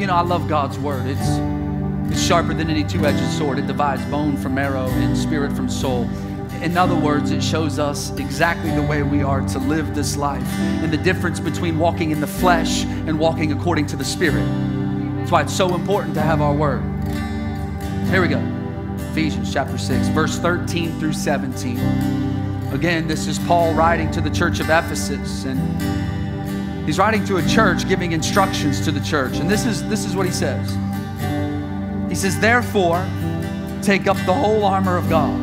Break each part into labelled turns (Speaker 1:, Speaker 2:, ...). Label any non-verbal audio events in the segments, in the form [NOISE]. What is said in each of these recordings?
Speaker 1: you know, I love God's word. It's, it's sharper than any two edged sword, it divides bone from marrow and spirit from soul. In other words, it shows us exactly the way we are to live this life and the difference between walking in the flesh and walking according to the Spirit. That's why it's so important to have our word. Here we go Ephesians chapter 6, verse 13 through 17. Again, this is Paul writing to the church of Ephesus, and he's writing to a church giving instructions to the church. And this is, this is what he says He says, Therefore, take up the whole armor of God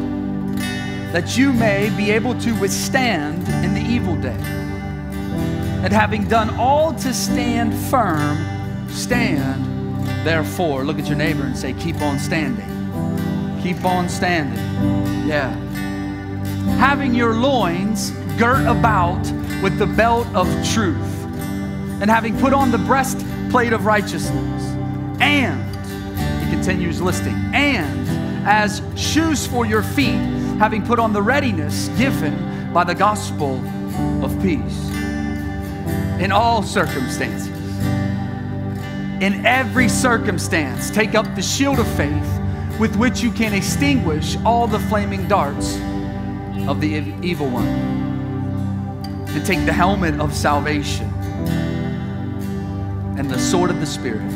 Speaker 1: that you may be able to withstand in the evil day. And having done all to stand firm, stand therefore. Look at your neighbor and say, Keep on standing. Keep on standing. Yeah. Having your loins girt about with the belt of truth, and having put on the breastplate of righteousness, and, he continues listing, and as shoes for your feet, having put on the readiness given by the gospel of peace. In all circumstances, in every circumstance, take up the shield of faith with which you can extinguish all the flaming darts of the evil one. And take the helmet of salvation and the sword of the Spirit,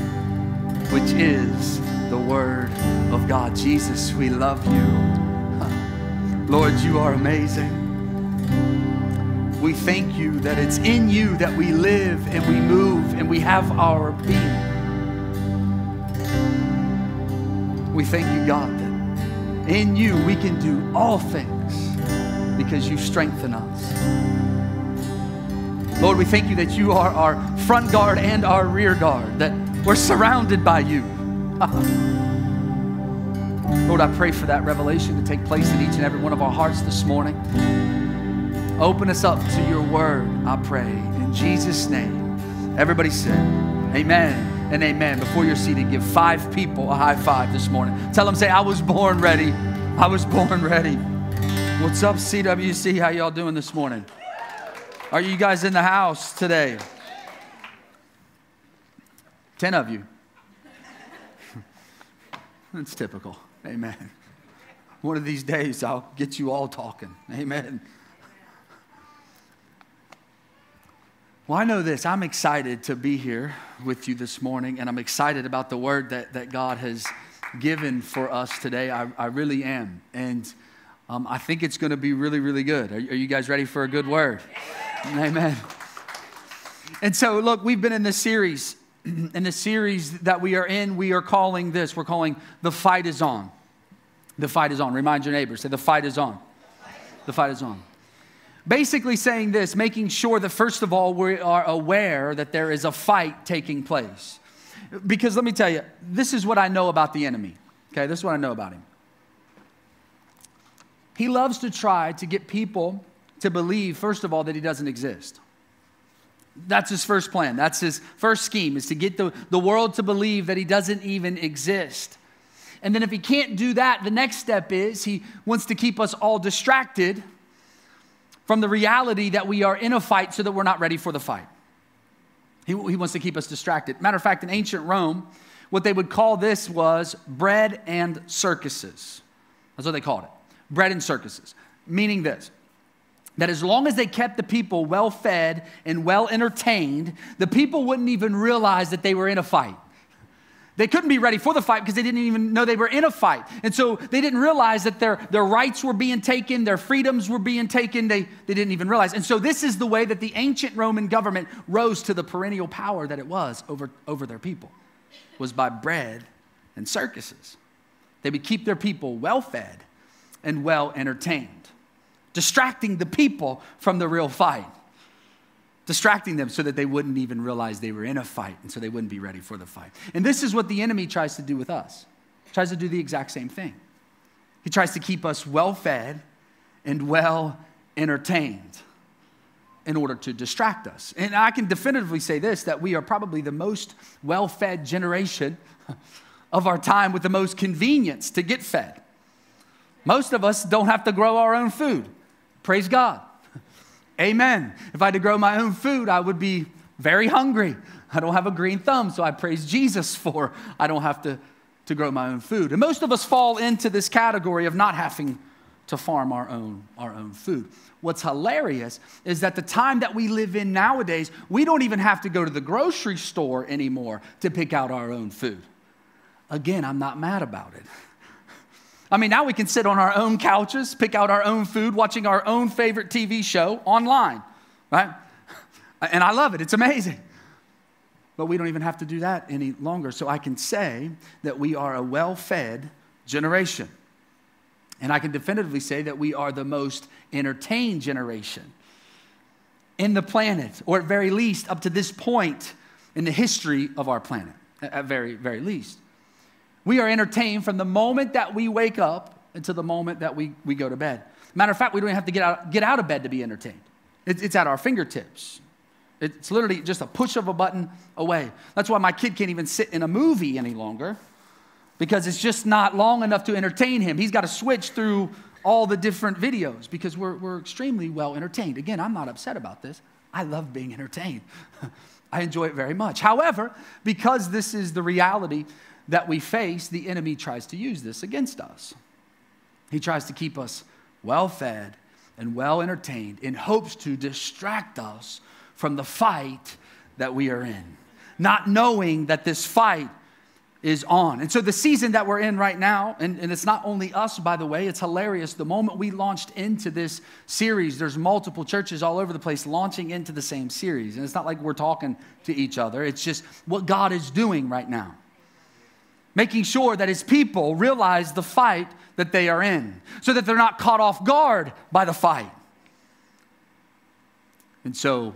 Speaker 1: which is the Word of God. Jesus, we love you. Lord, you are amazing. We thank you that it's in you that we live and we move and we have our being. We thank you, God, that in you we can do all things because you strengthen us. Lord, we thank you that you are our front guard and our rear guard, that we're surrounded by you. Ah. Lord, I pray for that revelation to take place in each and every one of our hearts this morning. Open us up to your word, I pray. In Jesus' name. Everybody said, Amen and amen. Before you're seated, give five people a high five this morning. Tell them, say, I was born ready. I was born ready. What's up, CWC? How y'all doing this morning? Are you guys in the house today? Ten of you. [LAUGHS] That's typical. Amen. One of these days, I'll get you all talking. Amen. Well, I know this. I'm excited to be here with you this morning, and I'm excited about the word that, that God has given for us today. I, I really am. And um, I think it's going to be really, really good. Are, are you guys ready for a good word? Amen. And so, look, we've been in this series [CLEARS THROAT] in the series that we are in, we are calling this, we're calling The Fight Is On. The fight is on. Remind your neighbors, say, The fight is on. The fight is on. Basically, saying this, making sure that first of all, we are aware that there is a fight taking place. Because let me tell you, this is what I know about the enemy. Okay, this is what I know about him. He loves to try to get people to believe, first of all, that he doesn't exist. That's his first plan. That's his first scheme, is to get the, the world to believe that he doesn't even exist. And then if he can't do that, the next step is he wants to keep us all distracted from the reality that we are in a fight so that we're not ready for the fight. He, he wants to keep us distracted. Matter of fact, in ancient Rome, what they would call this was bread and circuses. That's what they called it bread and circuses. Meaning this that as long as they kept the people well fed and well entertained, the people wouldn't even realize that they were in a fight. They couldn't be ready for the fight because they didn't even know they were in a fight. And so they didn't realize that their, their rights were being taken, their freedoms were being taken. They, they didn't even realize. And so this is the way that the ancient Roman government rose to the perennial power that it was over, over their people, was by bread and circuses. They would keep their people well fed and well entertained, distracting the people from the real fight distracting them so that they wouldn't even realize they were in a fight and so they wouldn't be ready for the fight. And this is what the enemy tries to do with us. He tries to do the exact same thing. He tries to keep us well fed and well entertained in order to distract us. And I can definitively say this that we are probably the most well fed generation [LAUGHS] of our time with the most convenience to get fed. Most of us don't have to grow our own food. Praise God. Amen. If I had to grow my own food, I would be very hungry. I don't have a green thumb, so I praise Jesus [LAUGHS] for I don't have to, to grow my own food. And most of us fall into this category of not having to farm our own, our own food. What's hilarious is that the time that we live in nowadays, we don't even have to go to the grocery store anymore to pick out our own food. Again, I'm not mad about it. [LAUGHS] I mean, now we can sit on our own couches, pick out our own food, watching our own favorite TV show online, right? [LAUGHS] And I love it, it's amazing. But we don't even have to do that any longer. So I can say that we are a well fed generation. And I can definitively say that we are the most entertained generation in the planet, or at very least up to this point in the history of our planet, at very, very least. We are entertained from the moment that we wake up until the moment that we, we go to bed. Matter of fact, we don't even have to get out, get out of bed to be entertained. It, it's at our fingertips. It's literally just a push of a button away. That's why my kid can't even sit in a movie any longer because it's just not long enough to entertain him. He's got to switch through all the different videos because we're, we're extremely well entertained. Again, I'm not upset about this. I love being entertained. [LAUGHS] I enjoy it very much. However, because this is the reality that we face, the enemy tries to use this against us. He tries to keep us well fed and well entertained in hopes to distract us from the fight that we are in, not knowing that this fight is on. And so, the season that we're in right now, and, and it's not only us, by the way, it's hilarious. The moment we launched into this series, there's multiple churches all over the place launching into the same series. And it's not like we're talking to each other, it's just what God is doing right now. Making sure that his people realize the fight that they are in, so that they're not caught off guard by the fight. And so,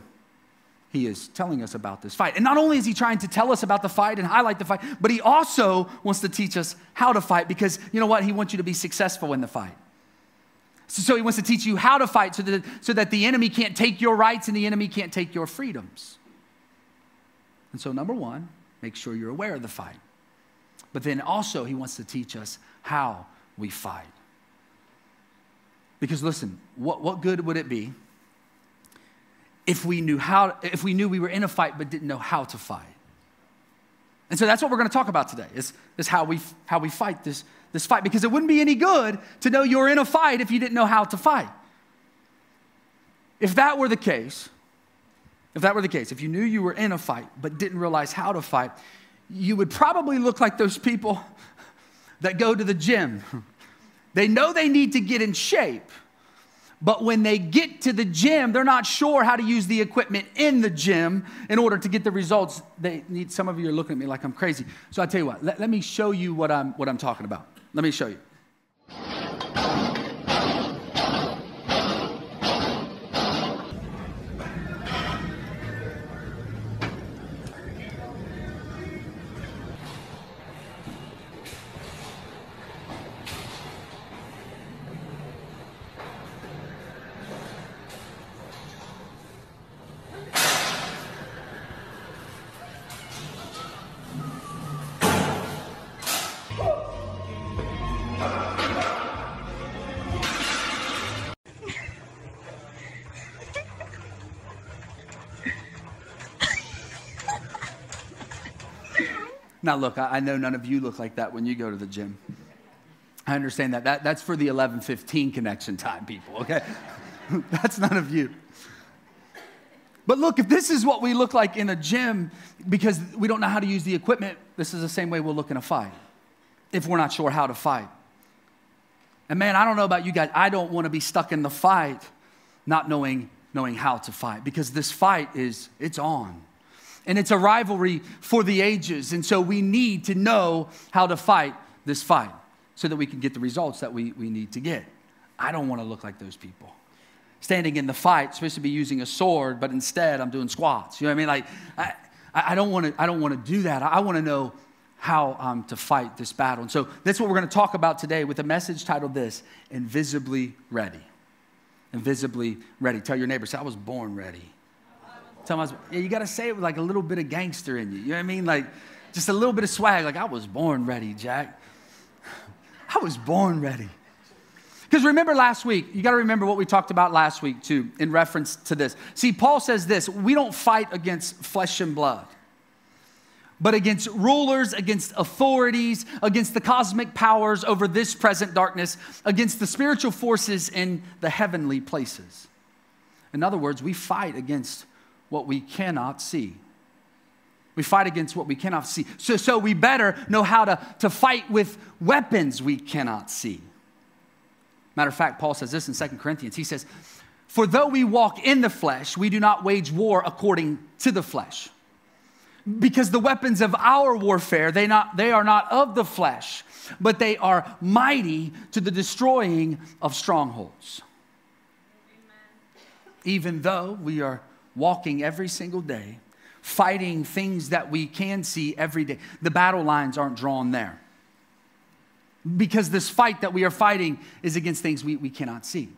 Speaker 1: he is telling us about this fight. And not only is he trying to tell us about the fight and highlight the fight, but he also wants to teach us how to fight because you know what? He wants you to be successful in the fight. So, he wants to teach you how to fight so that, so that the enemy can't take your rights and the enemy can't take your freedoms. And so, number one, make sure you're aware of the fight. But then also, he wants to teach us how we fight. Because listen, what, what good would it be if we knew how if we knew we were in a fight but didn't know how to fight? And so that's what we're going to talk about today is, is how we how we fight this this fight. Because it wouldn't be any good to know you're in a fight if you didn't know how to fight. If that were the case if that were the case if you knew you were in a fight but didn't realize how to fight you would probably look like those people that go to the gym they know they need to get in shape but when they get to the gym, they're not sure how to use the equipment in the gym in order to get the results they need. Some of you are looking at me like I'm crazy. So I tell you what, let, let me show you what I'm, what I'm talking about. Let me show you. Now, look, I, I know none of you look like that when you go to the gym. I understand that. that that's for the 11:15 connection time people, okay? [LAUGHS] that's none of you. But look, if this is what we look like in a gym because we don't know how to use the equipment, this is the same way we'll look in a fight if we're not sure how to fight. And man, I don't know about you guys, I don't want to be stuck in the fight not knowing knowing how to fight because this fight is it's on. And it's a rivalry for the ages. And so we need to know how to fight this fight so that we can get the results that we, we need to get. I don't want to look like those people. Standing in the fight, supposed to be using a sword, but instead I'm doing squats. You know what I mean? Like, I, I don't want to, I don't want to do that. I want to know how um, to fight this battle. And so that's what we're going to talk about today with a message titled this Invisibly Ready. Invisibly Ready. Tell your neighbor, say, I was born ready. Tell my yeah, you got to say it with like a little bit of gangster in you. You know what I mean? Like just a little bit of swag. Like I was born ready, Jack. [SIGHS] I was born ready. Because remember last week, you got to remember what we talked about last week too, in reference to this. See, Paul says this we don't fight against flesh and blood. but against rulers, against authorities, against the cosmic powers over this present darkness, against the spiritual forces in the heavenly places. In other words, we fight against what we cannot see. We fight against what we cannot see. So, so we better know how to, to fight with weapons we cannot see. Matter of fact, Paul says this in Second Corinthians. He says, For though we walk in the flesh, we do not wage war according to the flesh. Because the weapons of our warfare, they, not, they are not of the flesh, but they are mighty to the destroying of strongholds. Amen. Even though we are walking every single day, fighting things that we can see every day, the battle lines aren't drawn there because this fight that we are fighting is against things we, we cannot see.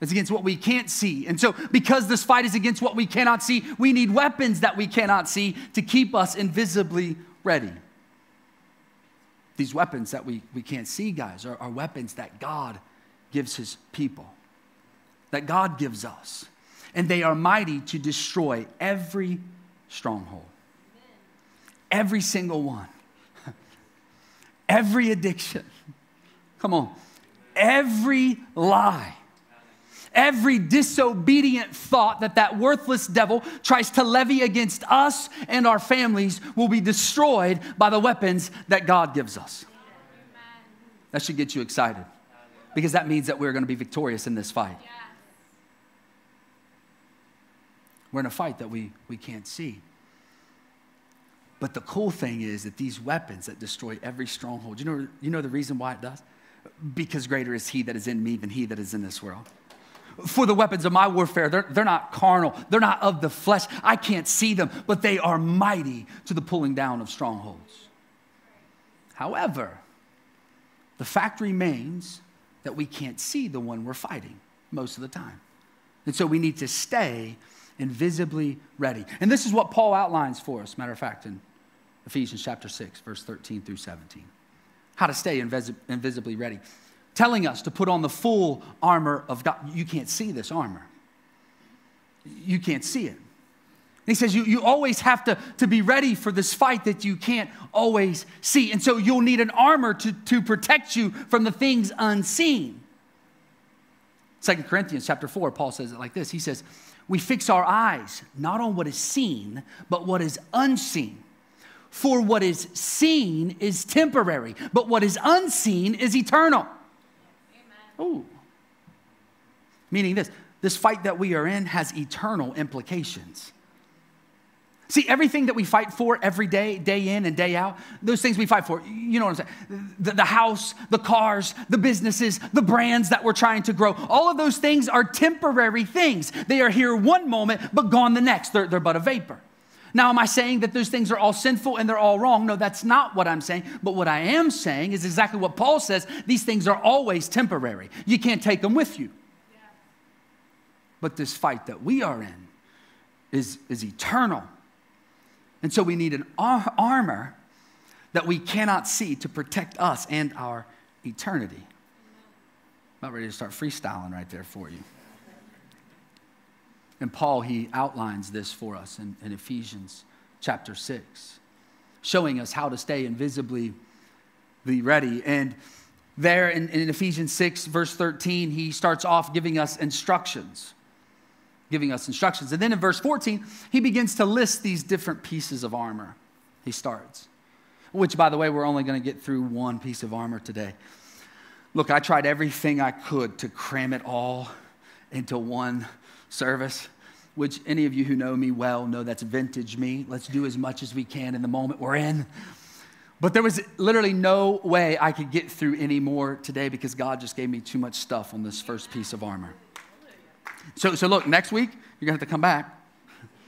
Speaker 1: It's against what we can't see. And so, because this fight is against what we cannot see, we need weapons that we cannot see to keep us invisibly ready. These weapons that we, we can't see, guys, are, are weapons that God gives his people, that God gives us. And they are mighty to destroy every stronghold, every single one [LAUGHS] every addiction. Come on. Every lie. Every disobedient thought that that worthless devil tries to levy against us and our families will be destroyed by the weapons that God gives us. That should get you excited because that means that we're going to be victorious in this fight. We're in a fight that we, we can't see. But the cool thing is that these weapons that destroy every stronghold, you know, you know the reason why it does? Because greater is he that is in me than he that is in this world. For the weapons of my warfare, they're, they're not carnal, they're not of the flesh. I can't see them, but they are mighty to the pulling down of strongholds. However, the fact remains that we can't see the one we're fighting most of the time. And so we need to stay invisibly ready. And this is what Paul outlines for us, matter of fact, in Ephesians chapter 6, verse 13 through 17. How to stay invis- invisibly ready. Telling us to put on the full armor of God. You can't see this armor, you can't see it. he says you, you always have to, to be ready for this fight that you can't always see. And so you'll need an armor to, to protect you from the things unseen. Second Corinthians chapter 4, Paul says it like this. He says, We fix our eyes not on what is seen, but what is unseen. For what is seen is temporary, but what is unseen is eternal. Oh. Meaning this this fight that we are in has eternal implications. See, everything that we fight for every day, day in and day out, those things we fight for, you know what I'm saying? The, the, house, the cars, the businesses, the brands that we're trying to grow, all of those things are temporary things. They are here one moment, but gone the next. They're, they're but a vapor. Now, am I saying that those things are all sinful and they're all wrong? No, that's not what I'm saying. But what I am saying is exactly what Paul says these things are always temporary. You can't take them with you. But this fight that we are in is, is eternal. And so we need an ar- armor that we cannot see to protect us and our eternity. About ready to start freestyling right there for you. And Paul, he outlines this for us in, in Ephesians chapter 6, showing us how to stay invisibly ready. And there in, in Ephesians 6, verse 13, he starts off giving us instructions. Giving us instructions. And then in verse 14, he begins to list these different pieces of armor. He starts, which, by the way, we're only going to get through one piece of armor today. Look, I tried everything I could to cram it all into one service, which any of you who know me well know that's vintage me. Let's do as much as we can in the moment we're in. But there was literally no way I could get through any more today because God just gave me too much stuff on this first piece of armor. So, so look, next week, you're going to have to come back,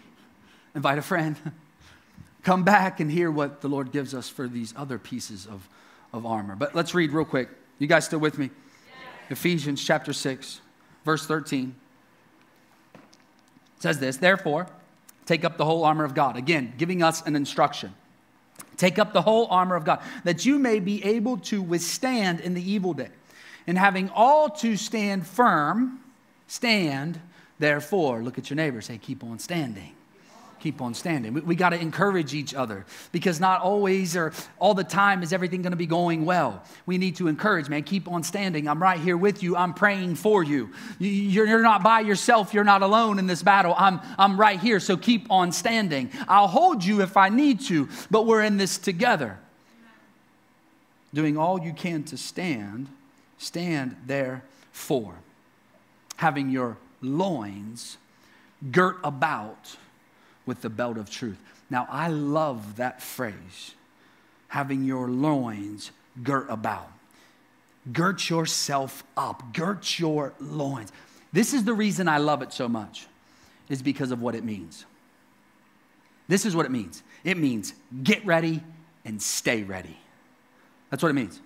Speaker 1: [LAUGHS] invite a friend, [LAUGHS] come back and hear what the Lord gives us for these other pieces of, of armor. But let's read real quick. You guys still with me? Ephesians chapter 6, verse 13 says this Therefore, take up the whole armor of God. Again, giving us an instruction. Take up the whole armor of God, that you may be able to withstand in the evil day. And having all to stand firm, stand, therefore. Look at your neighbor, say, keep on standing. keep on standing. We, we got to encourage each other because not always or all the time is everything going to be going well. We need to encourage, man, keep on standing. I'm right here with you. I'm praying for you. You're, you're not by yourself. You're not alone in this battle. I'm, I'm right here, so keep on standing. I'll hold you if I need to, but we're in this together. Doing all you can to stand, stand therefore, having your loins girt about with the belt of truth. Now, I love that phrase having your loins girt about. Girt yourself up, girt your loins. This is the reason I love it so much, is because of what it means. This is what it means it means get ready and stay ready. That's what it means.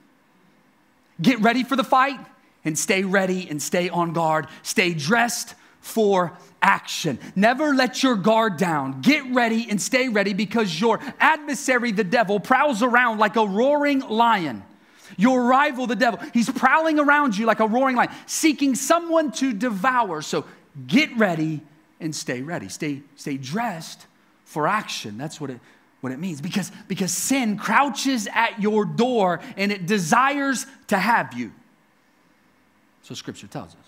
Speaker 1: Get ready for the fight and stay ready and stay on guard. Stay dressed for action. Never let your guard down. Get ready and stay ready because your adversary, the devil, prowls around like a roaring lion. Your rival, the devil, he's prowling around you like a roaring lion, seeking someone to devour. So get ready and stay ready. Stay, stay dressed for action. That's what it, what it means. Because, because sin crouches at your door and it desires to have you. So scripture tells us.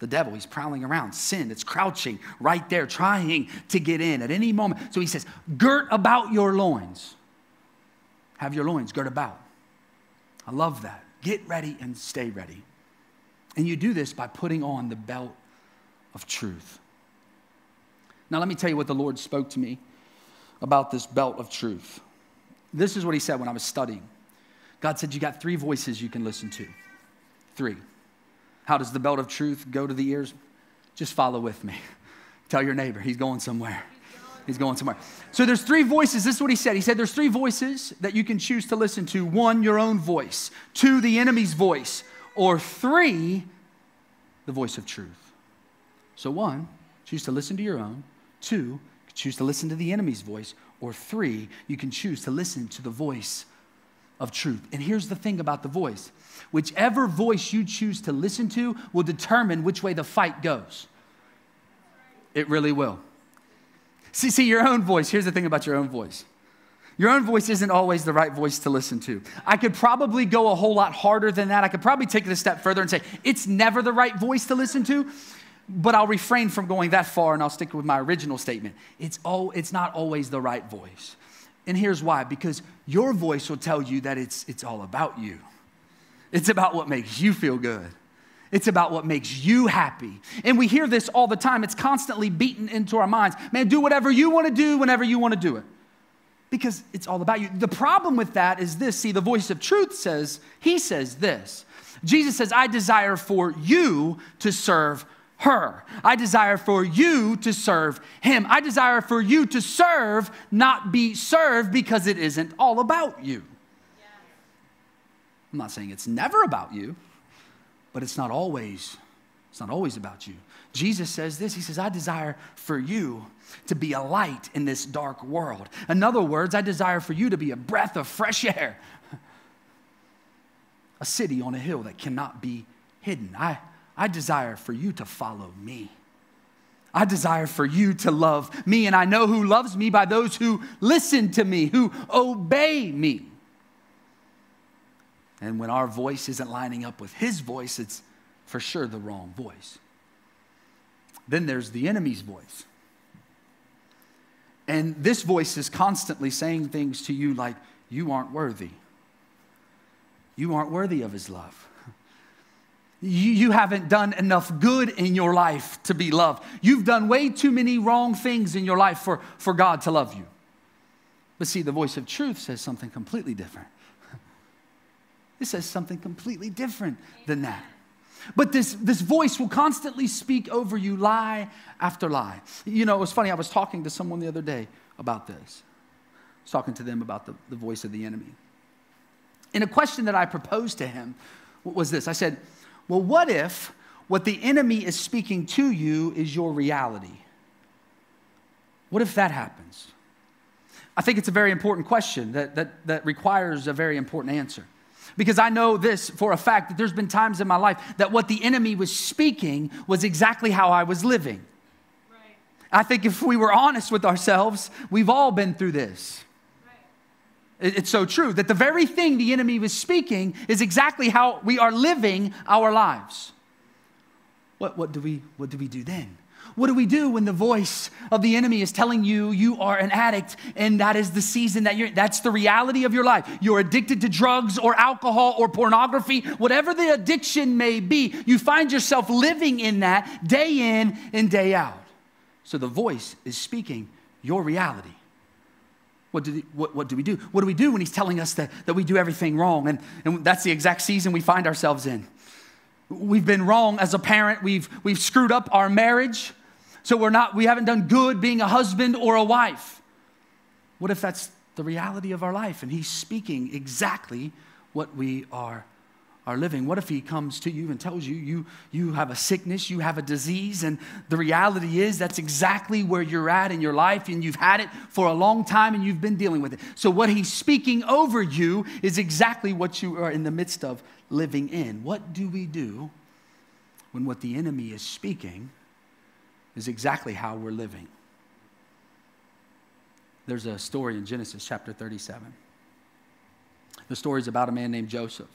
Speaker 1: The devil, he's prowling around. Sin, it's crouching right there, trying to get in at any moment. So he says, Girt about your loins. Have your loins girt about. I love that. Get ready and stay ready. And you do this by putting on the belt of truth. Now, let me tell you what the Lord spoke to me about this belt of truth. This is what He said when I was studying. God said, You got three voices you can listen to. Three. How does the belt of truth go to the ears? Just follow with me. [LAUGHS] Tell your neighbor, he's going somewhere. He's going somewhere. So there's three voices. This is what he said. He said there's three voices that you can choose to listen to. One, your own voice. Two, the enemy's voice. Or three, the voice of truth. So one, choose to listen to your own. Two, choose to listen to the enemy's voice. Or three, you can choose to listen to the voice of truth. And here's the thing about the voice whichever voice you choose to listen to will determine which way the fight goes. It really will. See, see, your own voice. Here's the thing about your own voice. Your own voice isn't always the right voice to listen to. I could probably go a whole lot harder than that. I could probably take it a step further and say, it's never the right voice to listen to, but I'll refrain from going that far and I'll stick with my original statement. It's, all, it's not always the right voice. And here's why because your voice will tell you that it's, it's all about you, it's about what makes you feel good. It's about what makes you happy. And we hear this all the time. It's constantly beaten into our minds. Man, do whatever you want to do whenever you want to do it. Because it's all about you. The problem with that is this see, the voice of truth says, He says this. Jesus says, I desire for you to serve her. I desire for you to serve him. I desire for you to serve, not be served, because it isn't all about you. I'm not saying it's never about you, but it's not always, it's not always about you. Jesus says this He says, I desire for you to be a light in this dark world. In other words, I desire for you to be a breath of fresh air, [LAUGHS] a city on a hill that cannot be hidden. I, I desire for you to follow me. I desire for you to love me, and I know who loves me by those who listen to me, who obey me. And when our voice isn't lining up with his voice, it's for sure the wrong voice. Then there's the enemy's voice. And this voice is constantly saying things to you like, You aren't worthy. You aren't worthy of his love. You, haven't done enough good in your life to be loved. You've done way too many wrong things in your life for, for God to love you. But see, the voice of truth says something completely different. [LAUGHS] It says something completely different than that. But this, this voice will constantly speak over you lie after lie. You know, it was funny, I was talking to someone the other day about this. I was talking to them about the, the voice of the enemy. And a question that I proposed to him was this I said, well, what if what the enemy is speaking to you is your reality? What if that happens? I think it's a very important question that, that, that requires a very important answer. Because I know this for a fact that there's been times in my life that what the enemy was speaking was exactly how I was living. I think if we were honest with ourselves, we've all been through this. It's so true that the very thing the enemy was speaking is exactly how we are living our lives. What, what, do, we, what do we do then? What do we do when the voice of the enemy is telling you you are an addict and that is the season that you're, that's the reality of your life? You're addicted to drugs or alcohol or pornography, whatever the addiction may be, you find yourself living in that day in and day out. So the voice is speaking your reality. What do, what, what do we do? What do we do when he's telling us that, that we do everything wrong? And, and that's the exact season we find ourselves in. We've been wrong as a parent. We've, we've screwed up our marriage. So we're not, we haven't done good being a husband or a wife. What if that's the reality of our life and he's speaking exactly what we are are living. What if he comes to you and tells you, you you have a sickness, you have a disease, and the reality is that's exactly where you're at in your life, and you've had it for a long time and you've been dealing with it. So, what he's speaking over you is exactly what you are in the midst of living in. What do we do when what the enemy is speaking is exactly how we're living? There's a story in Genesis chapter 37. The story is about a man named Joseph.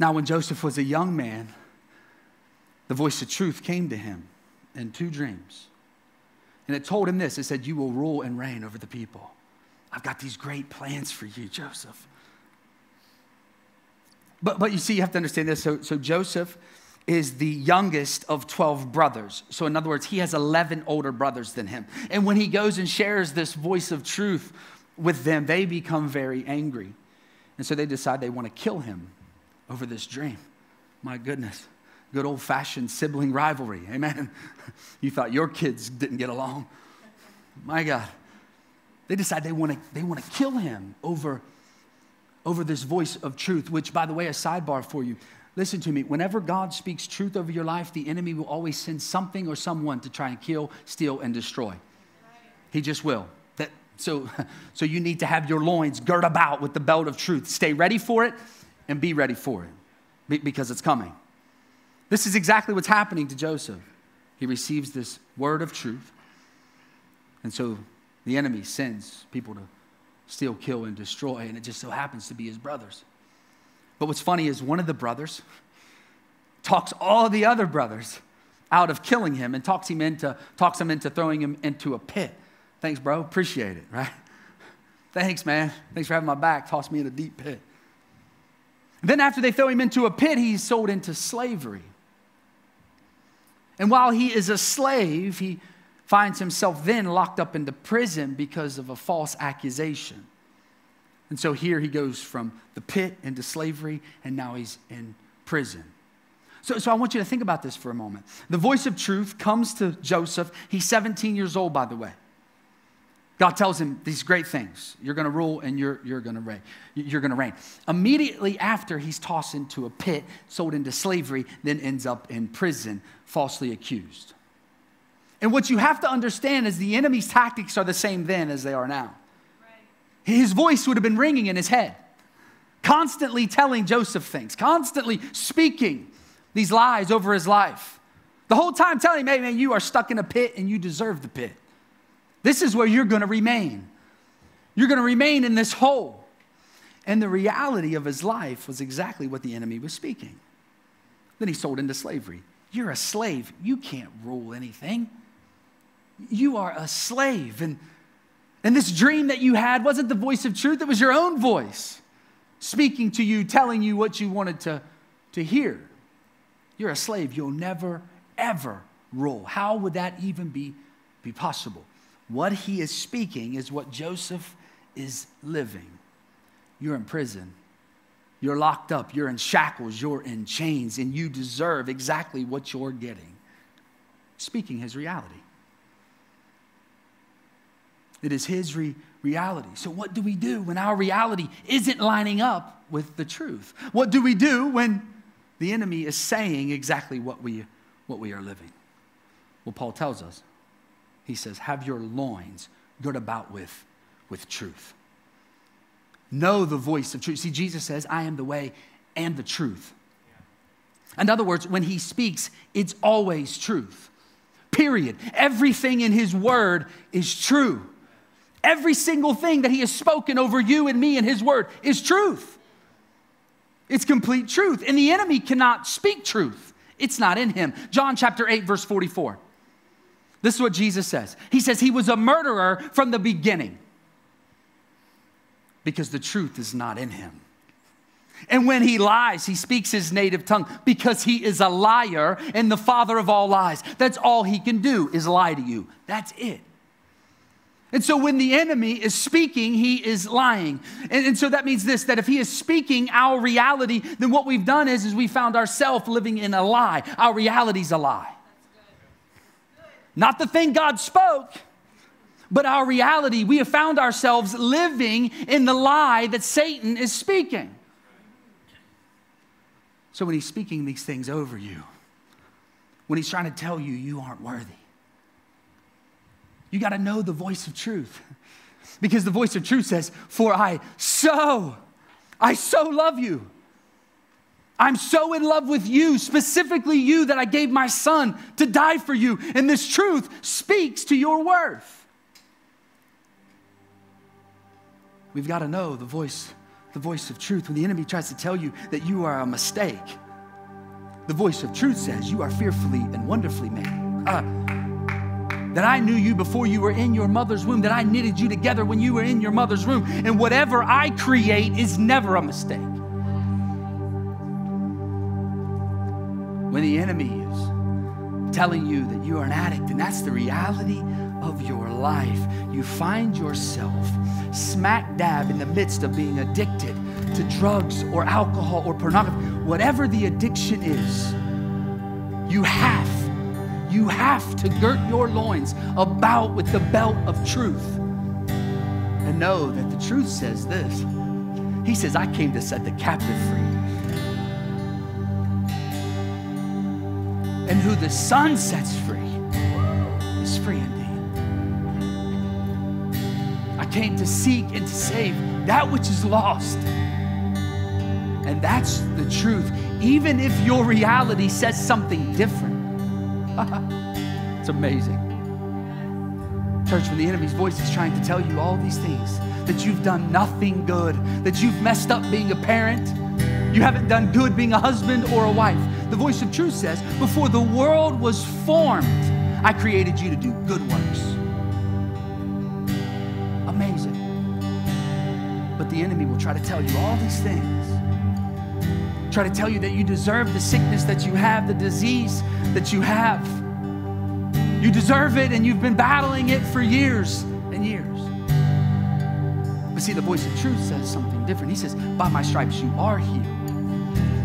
Speaker 1: Now, when Joseph was a young man, the voice of truth came to him in two dreams. And it told him this it said, You will rule and reign over the people. I've got these great plans for you, Joseph. But, but you see, you have to understand this. So, so Joseph is the youngest of 12 brothers. So, in other words, he has 11 older brothers than him. And when he goes and shares this voice of truth with them, they become very angry. And so they decide they want to kill him over this dream. My goodness. Good old fashioned sibling rivalry. Amen. [LAUGHS] You thought your kids didn't get along. My God. They decide they want to they want to kill him over, over this voice of truth, which, by the way, a sidebar for you. Listen to me. Whenever God speaks truth over your life, the enemy will always send something or someone to try and kill, steal, and destroy. He just will. That, so, [LAUGHS] so you need to have your loins girt about with the belt of truth. Stay ready for it and be ready for it because it's coming. This is exactly what's happening to Joseph. He receives this word of truth. And so the enemy sends people to steal, kill, and destroy, and it just so happens to be his brothers. But what's funny is one of the brothers talks all the other brothers out of killing him and talks him into talks him into throwing him into a pit. Thanks, bro. Appreciate it, right? [LAUGHS] Thanks, man. Thanks for having my back. Toss me in a deep pit. Then, after they throw him into a pit, he's sold into slavery. And while he is a slave, he finds himself then locked up into prison because of a false accusation. And so here he goes from the pit into slavery, and now he's in prison. So, so I want you to think about this for a moment. The voice of truth comes to Joseph. He's 17 years old, by the way. God tells him these great things. You're going to rule and you're, you're going to reign. You're going to reign. Immediately after, he's tossed into a pit, sold into slavery, then ends up in prison, falsely accused. And what you have to understand is the enemy's tactics are the same then as they are now. Right. His voice would have been ringing in his head, constantly telling Joseph things, constantly speaking these lies over his life. The whole time telling him, hey, man, you are stuck in a pit and you deserve the pit. This is where you're going to remain. You're going to remain in this hole. And the reality of his life was exactly what the enemy was speaking. Then he sold into slavery. You're a slave. You can't rule anything. You are a slave. And, and this dream that you had wasn't the voice of truth, it was your own voice speaking to you, telling you what you wanted to, to hear. You're a slave. You'll never, ever rule. How would that even be, be possible? What he is speaking is what Joseph is living. You're in prison. You're locked up. You're in shackles. You're in chains, and you deserve exactly what you're getting. Speaking his reality. It is his re- reality. So, what do we do when our reality isn't lining up with the truth? What do we do when the enemy is saying exactly what we, what we are living? Well, Paul tells us he says, have your loins girt about with, with truth. Know the voice of truth. See, Jesus says, I am the way and the truth. In other words, when he speaks, it's always truth. period. Everything in His Word is true. Every single thing that He has spoken over you and me in His Word is truth. It's complete truth. And the enemy cannot speak truth, it's not in Him. John chapter 8, verse 44. This is what Jesus says He says, He was a murderer from the beginning because the truth is not in Him. And when he lies, he speaks his native tongue because he is a liar and the father of all lies. That's all he can do is lie to you. That's it. And so when the enemy is speaking, he is lying. And, and, so that means this that if he is speaking our reality, then what we've done is, is we found ourselves living in a lie. Our reality's a lie. Not the thing God spoke, but our reality. We have found ourselves living in the lie that Satan is speaking. So when he's speaking these things over you, when he's trying to tell you you aren't worthy, you got to know the voice of truth. Because the voice of truth says, For I so, I so love you. I'm so in love with you, specifically you, that I gave my son to die for you. And this truth speaks to your worth. We've got to know the voice the voice of truth. When the enemy tries to tell you that you are a mistake, the voice of truth says you are fearfully and wonderfully made. Uh, that I knew you before you were in your mother's womb, that I knitted you together when you were in your mother's womb. And whatever I create is never a mistake. When the enemy is telling you that you are an addict, and that's the reality of your life, you find yourself smack dab in the midst of being addicted to drugs or alcohol or pornography, whatever the addiction is, you have, you have to girt your loins about with the belt of truth and know that the truth says this. He says, I came to set the captive free. And who the Son sets free is free indeed I came to seek and to save that which is lost. And that's the truth, even if your reality says something different. [LAUGHS] it's amazing. Church, when the enemy's voice is trying to tell you all these things, that you've done nothing good, that you've messed up being a parent, you haven't done good being a husband or a wife. The voice of truth says, Before the world was formed, I created you to do good works. Amazing. But the enemy will try to tell you all these things. Try to tell you that you deserve the sickness that you have, the disease that you have. You deserve it and you've been battling it for years and years. But see, the voice of truth says something different. He says, By my stripes you are healed.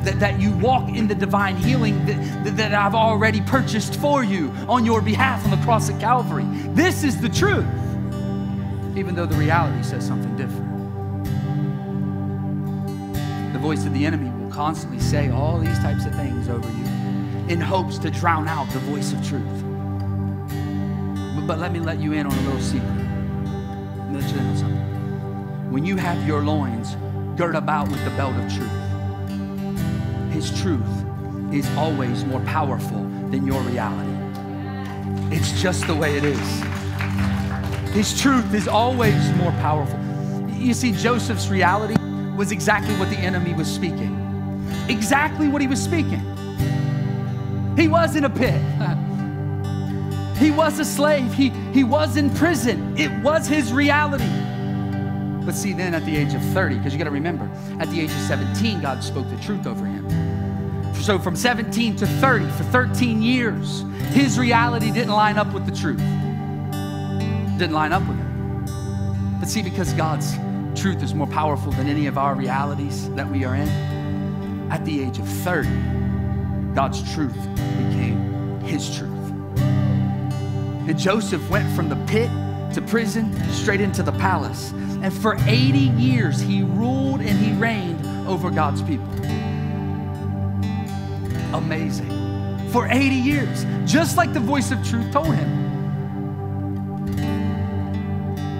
Speaker 1: That, that you walk in the divine healing that, that I've already purchased for you on your behalf on the cross of Calvary. This is the truth, even though the reality says something different The voice of the enemy will constantly say all these types of things over you in hopes to drown out the voice of truth. But, but let me let you in on a little secret. Let you something. When you have your loins girt about with the belt of truth, his truth is always more powerful than your reality. It's just the way it is. His truth is always more powerful. You see, Joseph's reality was exactly what the enemy was speaking. Exactly what he was speaking. He was in a pit. [LAUGHS] he was a slave. He, he was in prison. It was his reality. But see, then at the age of 30, because you got to remember, at the age of 17, God spoke the truth over him. So from 17 to 30, for 13 years, his reality didn't line up with the truth. Didn't line up with it. But see, because God's truth is more powerful than any of our realities that we are in. At the age of 30, God's truth became his truth. And Joseph went from the pit to prison straight into the palace. And for 80 years, he ruled and he reigned over God's people. Amazing. For 80 years, just like the voice of truth told him.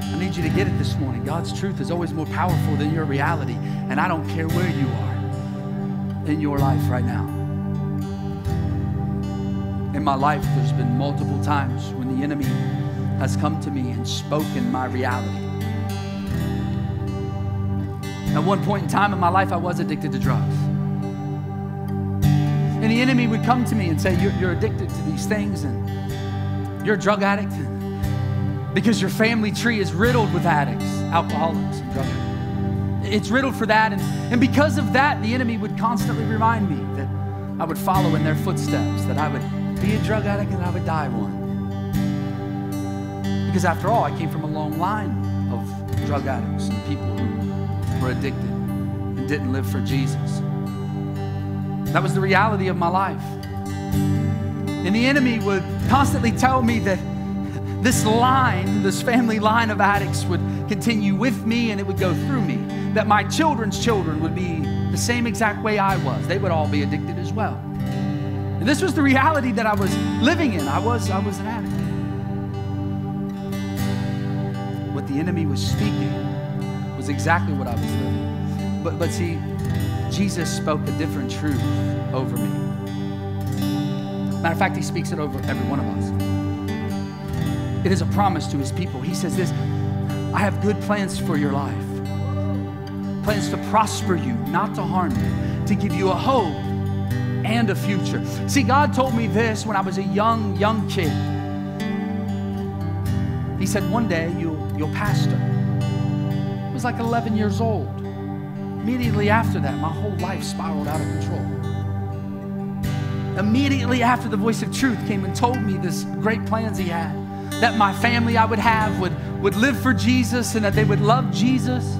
Speaker 1: I need you to get it this morning. God's truth is always more powerful than your reality. And I don't care where you are in your life right now. In my life, there's been multiple times when the enemy has come to me and spoken my reality. At one point in time in my life, I was addicted to drugs. And the enemy would come to me and say, You're, you're addicted to these things, and you're a drug addict because your family tree is riddled with addicts, alcoholics, and drug addicts. It's riddled for that. And, and because of that, the enemy would constantly remind me that I would follow in their footsteps, that I would be a drug addict and I would die one. Because after all, I came from a long line of drug addicts and people who were addicted and didn't live for Jesus. That was the reality of my life. And the enemy would constantly tell me that this line, this family line of addicts would continue with me and it would go through me. That my children's children would be the same exact way I was. They would all be addicted as well. And this was the reality that I was living in. I was, I was an addict. What the enemy was speaking was exactly what I was living. But, but see, Jesus spoke a different truth over me. Matter of fact, he speaks it over every one of us. It is a promise to his people. He says this I have good plans for your life plans to prosper you, not to harm you, to give you a hope and a future. See, God told me this when I was a young, young kid. He said, One day you'll, you'll pastor. I was like 11 years old. Immediately after that, my whole life spiraled out of control. Immediately after the voice of truth came and told me this great plans he had that my family I would have would, would live for Jesus and that they would love Jesus.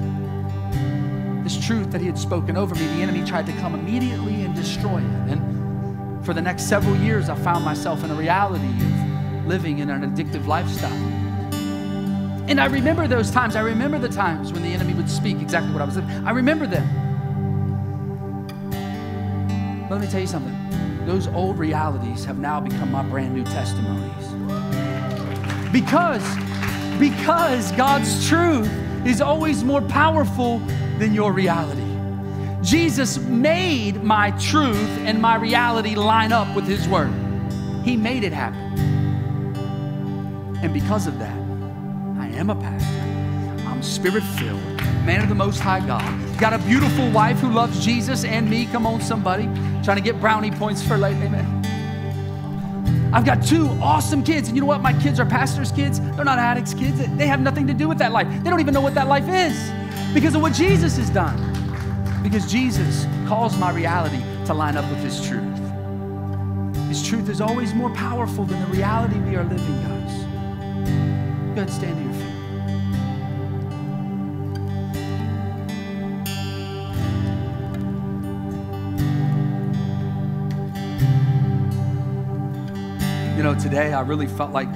Speaker 1: This truth that he had spoken over me, the enemy tried to come immediately and destroy it. And for the next several years, I found myself in a reality of living in an addictive lifestyle. And I remember those times. I remember the times when the enemy would speak exactly what I was living. I remember them. But Let me tell you something. Those old realities have now become my brand new testimonies. Because, because God's truth is always more powerful than your reality. Jesus made my truth and my reality line up with His Word. He made it happen. And because of that, am a pastor. I'm spirit filled, man of the Most High God. Got a beautiful wife who loves Jesus and me. Come on, somebody. Trying to get brownie points for late. Amen. I've got two awesome kids. And you know what? My kids are pastors' kids. They're not addicts' kids. They have nothing to do with that life. They don't even know what that life is because of what Jesus has done. Because Jesus calls my reality to line up with His truth. His truth is always more powerful than the reality we are living, guys. Go ahead, stand your know, today I really felt like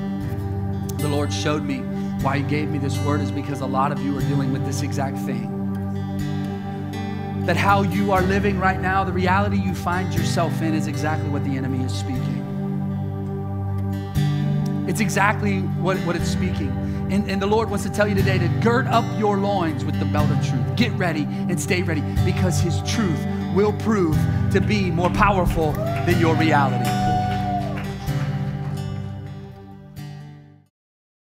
Speaker 1: the Lord showed me why He gave me this word is because a lot of you are dealing with this exact thing. That how you are living right now, the reality you find yourself in, is exactly what the enemy is speaking. It's exactly what, what it's speaking. And, and the Lord wants to tell you today to gird up your loins with the belt of truth. Get ready and stay ready because His truth will prove to be more powerful than your reality.